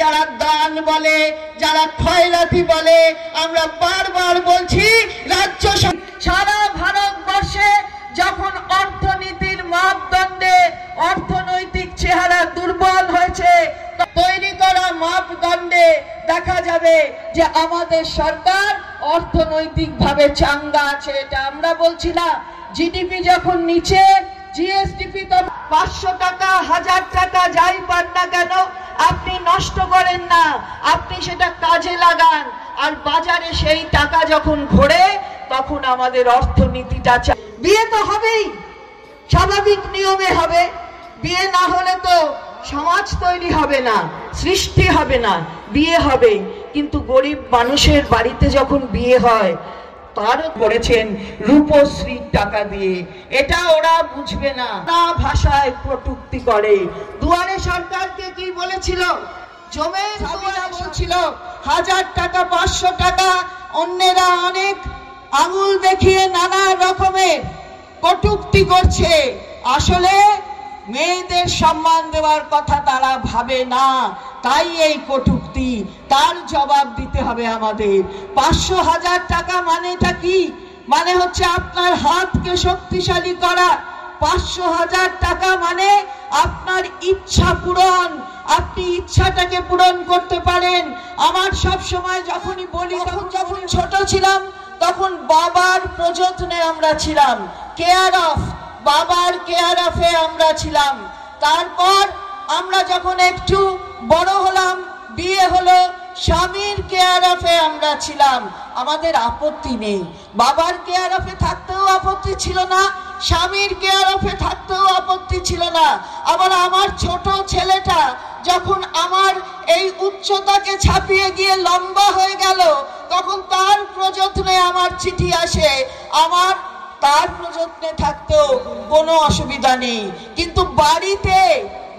যারা দান বলে, যারা খয়রাতি বলে, আমরা বারবার বলছি, রাজ্য সারা ভারতবর্ষে যখন অর্থনীতির মাপদণ্ডে অর্থনৈতিক চেহারা দুর্বল হয়েছে তৈরি করা মাপদণ্ডে দেখা যাবে যে আমাদের সরকার অর্থনৈতিকভাবে চাঙ্গা আছে, এটা আমরা বলছি না। জিডিপি যখন নিচে, জিএসডিপি তো পাঁচশো টাকা, হাজার টাকা, যাই পান না কেন আপনি নষ্ট করেন না, আপনি সেটা কাজে লাগান। আর বাজারে সেই টাকা যখন ঘোরে, তখন আমাদের অর্থনীতিটা বিয়ে তো হবেই, স্বাভাবিক নিয়মে হবে। বিয়ে না হলে তো সমাজ তৈরি হবে না, সৃষ্টি হবে না, বিয়ে হবে। কিন্তু গরিব মানুষের বাড়িতে যখন বিয়ে হয় তারও করেছেন রূপশ্রীর টাকা দিয়ে। এটা ওরা বুঝবে না। না ভাষায় কটুক্তি করে। দুয়ারে সরকারকে কি বলেছিল? জমে বলছিল, হাজার টাকা, পাঁচশো টাকা, অন্যেরা অনেক আঙুল দেখিয়ে নানা রকমের কটুক্তি করছে। আসলে মেয়েদের সম্মান দেওয়ার কথা তারা ভাবে না। তাই এই কটুক্তি তার জবাব দিতে হবে আমাদের। পাঁচশো হাজার টাকা মানেটা কি? মানে হচ্ছে আপনার হাতকে শক্তিশালী করা। পাঁচশো হাজার টাকা মানে আপনার ইচ্ছা পূরণ। আপনি ইচ্ছাটাকে পূরণ করতে পারেন। আমার সব সময় যখনই বলি তখন যখন ছোট ছিলাম তখন বাবার প্রযত্নে আমরা ছিলাম। কেয়ার অফ বাবার কেয়ার অফে আমরা ছিলাম। তারপর আমরা যখন একটু বড় হলাম, বিয়ে হলো, স্বামীর কেয়ার অফে আমরা ছিলাম। আমাদের আপত্তি নেই। বাবার কেয়ার অফে থাকতেও আপত্তি ছিল না, স্বামীর কেয়ার অফে থাকতেও আপত্তি ছিল না। আবার আমার ছোট ছেলেটা যখন আমার এই উচ্চতাকে ছাপিয়ে গিয়ে লম্বা হয়ে গেল, তখন তার প্রযত্নে আমার চিঠি আসে। আমার তার প্রযত্নে থাকতেও কোনো অসুবিধা নেই। কিন্তু বাড়িতে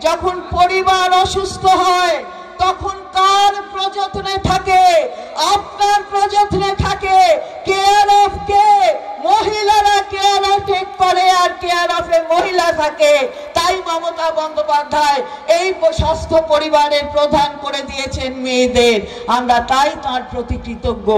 যখন পরিবার অসুস্থ হয়, তখন কার প্রযত্নে থাকে? আপনার প্রযত্নে থাকে। কেয়ার অফ কে? মহিলারা কেয়ার অফ টেক করে আর কেয়ার অফে মহিলা থাকে। তাই মমতা বন্দ্যোপাধ্যায় এই স্বাস্থ্য পরিবারের প্রধান করে দিয়েছেন মেয়েদের। আমরা তাই তার প্রতি কৃতজ্ঞ।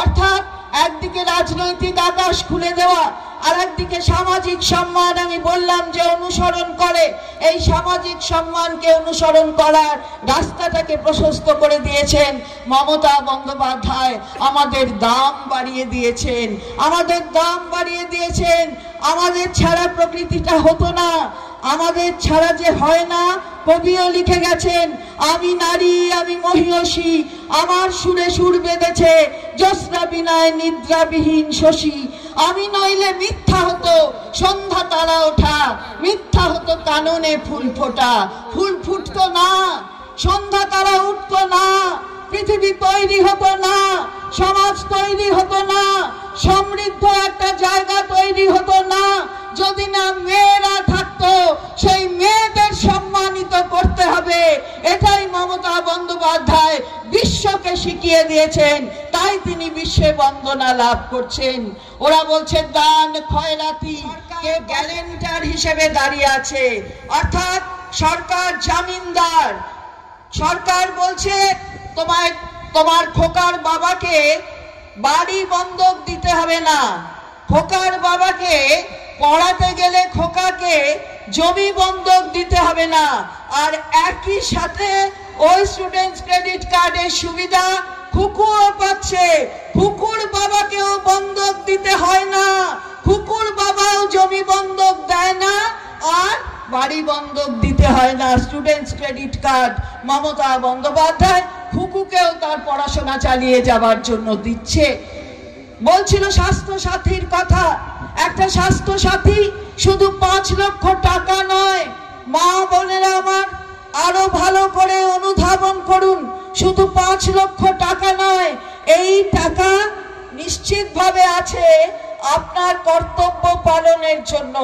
অর্থাৎ একদিকে রাজনৈতিক আকাশ খুলে দেওয়া আর একদিকে সামাজিক সম্মান, আমি বললাম যে অনুসরণ করে। এই সামাজিক সম্মানকে অনুসরণ করার রাস্তাটাকে প্রশস্ত করে দিয়েছেন মমতা বন্দ্যোপাধ্যায়। আমাদের দাম বাড়িয়ে দিয়েছেন, আমাদের দাম বাড়িয়ে দিয়েছেন। আমাদের ছাড়া প্রকৃতিটা হতো না। আমাদের ছাড়া যে হয় না, কবিও লিখে গেছেন, আমি নারী, আমি মহিষী আমার সুরে সুর বেঁধেছে, জ্যোৎস্না বিনায় নিদ্রাবিহীন শশী। আমি নইলে মিথ্যা হতো, সন্ধ্যা তারা ওঠা, মিথ্যা হতো কাননে ফুল ফোটা। ফুল ফুটতো না, সন্ধ্যা তারা উঠতো না, পৃথিবী তৈরি হতো না, সমাজ তৈরি হতো না, সমৃদ্ধ একটা জায়গা তৈরি হতো না, যদি না মেয়েরা সেই মেয়েদের সম্মানিত করতে হবে। এটাই মমতা বন্দ্যোপাধ্যায় বিশ্বকে শিখিয়ে দিয়েছেন, তাই তিনি বিশ্বে বন্দনা লাভ করছেন। ওরা বলছে দান খয়রাতি। কে গ্যালেন্টার হিসেবে দাঁড়িয়ে আছে? অর্থাৎ সরকার জামিনদার। সরকার বলছে, তোমায়, তোমার খোকার বাবাকে বাড়ি বন্ধক দিতে হবে না। খোকার বাবাকে পড়াতে গেলে খোকাকে জমি বন্ধক দিতে হবে না। আর একই সাথে ওই স্টুডেন্টস ক্রেডিট কার্ডের সুবিধা খুকুও পাচ্ছে। খুকুর বাবাকেও বন্ধক দিতে হয় না। খুকুর বাবাও জমি বন্ধক দেয় না আর বাড়ি বন্ধক দিতে হয় না students credit card Mamata Bandyopadhyay খুকুকেও তার পড়াশোনা চালিয়ে যাবার জন্য দিচ্ছে। বলছিল স্বাস্থ্য সাথীর কথা। একটা স্বাস্থ্য সাথী শুধু পাঁচ লক্ষ টাকা নয়, মা বোনেরা আমার আরও ভালো করে অনুধাবন করুন। শুধু পাঁচ লক্ষ টাকা নয়, এই টাকা নিশ্চিতভাবে আছে আপনার কর্তব্য পালনের জন্য।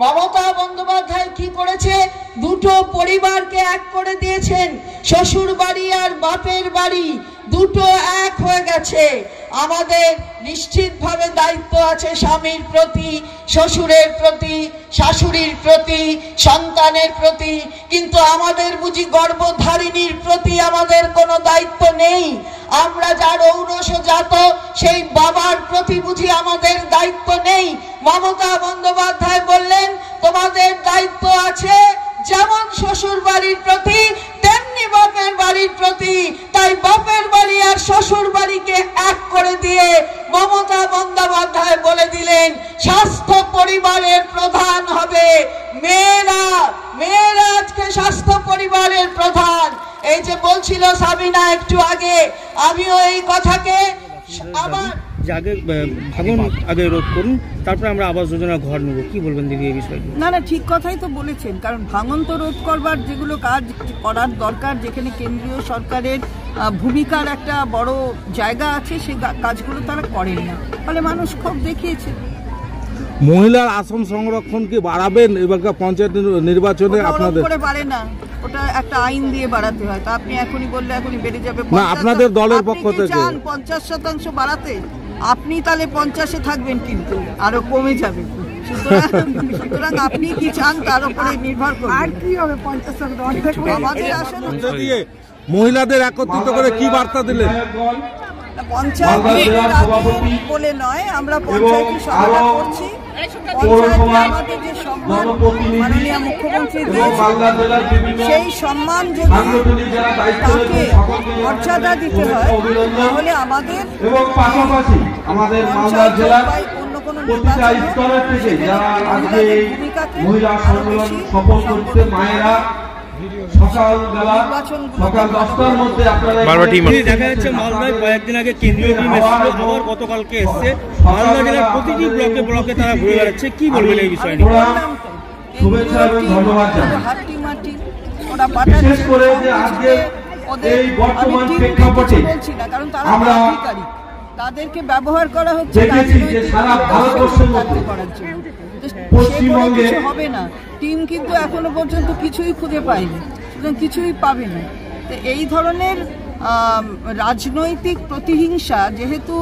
মমতা বন্দ্যোপাধ্যায় কি করেছে? দুটো পরিবারকে এক করে দিয়েছেন। শ্বশুর বাড়ি আর বাপের বাড়ি। দুটো এক হয়ে গেছে। আমাদের নিশ্চিতভাবে দায়িত্ব আছে স্বামীর প্রতি, শ্বশুরের প্রতি, শাশুড়ির প্রতি, সন্তানের প্রতি। কিন্তু আমাদের বুঝি গর্ভধারিণীর প্রতি আমাদের কোনো দায়িত্ব নেই। আমরা যার ঔরস জাত সেই বাবার প্রতি বুঝি আমাদের দায়িত্ব নেই। মমতা বন্দ্যোপাধ্যায় বললেন, তোমাদের দায়িত্ব আছে যেমন শ্বশুর বাড়ির প্রতি তেমনি বাপের বাড়ির প্রতি তাই বাপের বাড়ি আর শ্বশুর বাড়িকে এক করে দিয়ে মমতা বন্দ্যোপাধ্যায় বলে দিলেন স্বাস্থ্য পরিবারের প্রধান হবে মেয়েরা। মেয়েরা আজকে স্বাস্থ্য পরিবারের প্রধান। এই যে বলছিল সাবিনা একটু আগে আমিও এই কথাকে আবার যে আগে ভাঙন আগে রোধ করুন তারপরে আমরা আবাস যোজনা ঘর নেব। কি বলবেন দিদি এই বিষয়ে? না না ঠিক কথাই তো বলেছেন কারণ ভাঙন তো রোধ করবার যেগুলো কাজ করার দরকার যেখানে কেন্দ্রীয় সরকারের ভূমিকার একটা বড় জায়গা আছে সেই কাজগুলো তারা করেন না। ফলে মানুষ ক্ষোভ দেখিয়েছে। মহিলার আসন সংরক্ষণ কি বাড়াবেন? এবারকার পঞ্চায়েত নির্বাচনে ওটা আপনাদের করে বাড়ে না। ওটা একটা আইন দিয়ে বাড়াতে হয়। তা আপনি এখনই বললে এখনই বেড়ে যাবে না, আপনাদের দলের পক্ষ থেকে। চান পঞ্চাশ শতাংশ বাড়াতে? আপনি তাহলে পঞ্চাশে থাকবেন কিন্তু আরও কমে যাবে। সুতরাং সুতরাং আপনি কি চান তার উপরে নির্ভর করবেন আর কি হবে পঞ্চাশ আমাদের আসলে মহিলাদের একত্রিত করে কি বার্তা দিলেন? পঞ্চায়েত বলে নয় আমরা সহায়তা করছি। পঞ্চায়েতে আমাদের যে সম্মান মাননীয় মুখ্যমন্ত্রী দিয়েছেন সেই সম্মান যদি তাকে মর্যাদা দিতে হয় তাহলে আমাদের পঞ্চায়েত প্রতিটা স্তরের থেকে যারা আজকে মহিলা সম্মেলন সফল করতে মায়েরা সকালবেলা সকাল দশটার মধ্যে আপনারা দেখা যাচ্ছে মালদায় কয়েকদিন আগে কেন্দ্রীয় টিম এসেছিল আবার গতকালকে এসছে। মালদা জেলার প্রতিটি ব্লকে ব্লকে তারা ঘুরে বেড়াচ্ছে। কি বলবেন এই বিষয়? শুভেচ্ছা এবং ধন্যবাদ জানাই। হাট্টি মাটি ওরা পাঠাচ্ছে বিশেষ করে যে আজকে এই বর্তমান প্রেক্ষাপটে কিছু বলছি না কারণ তারা আমরা তাদেরকে ব্যবহার করা হচ্ছে পশ্চিমবঙ্গে হবে না। টিম কিন্তু এখনও পর্যন্ত কিছুই খুঁজে পায়নি। সুতরাং কিছুই পাবে না তো এই ধরনের রাজনৈতিক প্রতিহিংসা যেহেতু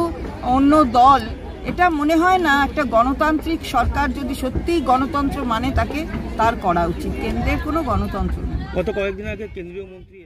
অন্য দল, এটা মনে হয় না একটা গণতান্ত্রিক সরকার যদি সত্যিই গণতন্ত্র মানে তাকে, তার করা উচিত কেন্দ্রের কোনো গণতন্ত্র নেই গত কয়েকদিন আগে কেন্দ্রীয় মন্ত্রী।